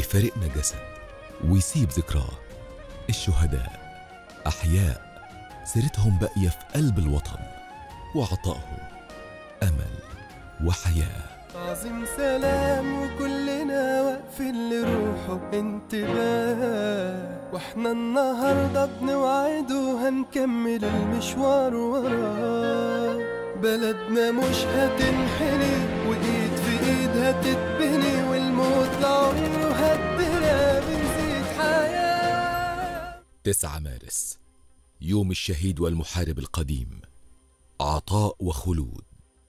يفارقنا جسد ويسيب ذكراه الشهداء. أحياء سيرتهم باقية في قلب الوطن وعطائهم أمل وحياة. عظيم سلام وكلنا واقفين لروحه انتباه. وإحنا النهارده بنوعد وهنكمل المشوار وراه. بلدنا مش هتنحني وإيد 9 مارس يوم الشهيد والمحارب القديم عطاء وخلود.